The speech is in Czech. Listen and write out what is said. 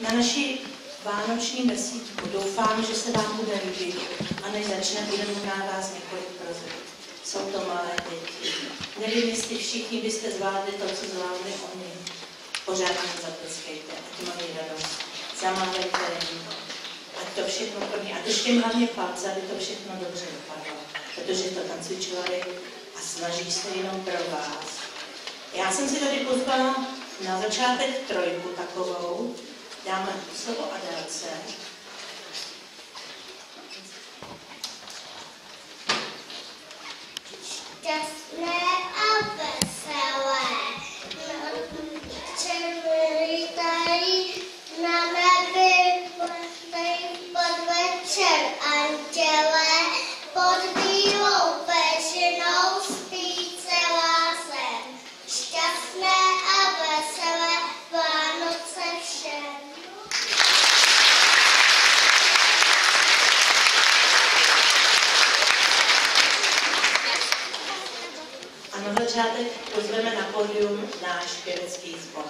na naši vánoční besídku. Doufám, že se vám bude líbit a než začne, budeme na vás několik prozeb. Jsou to malé děti. Nevím, jestli všichni byste zvládli to, co zvládli oni. Pořádně zatleskejte, ať mají radost. Zamávejte jim. Ať to všechno pro ně. A držte hlavně palce, aby to všechno dobře dopadlo. Protože to tam cvičovali a snaží se jenom pro vás. Já jsem si tady pozvala na začátek trojku takovou. Dáme slovo Adélce. Šťastné začátek pozveme na pódium náš pěvecký sbor.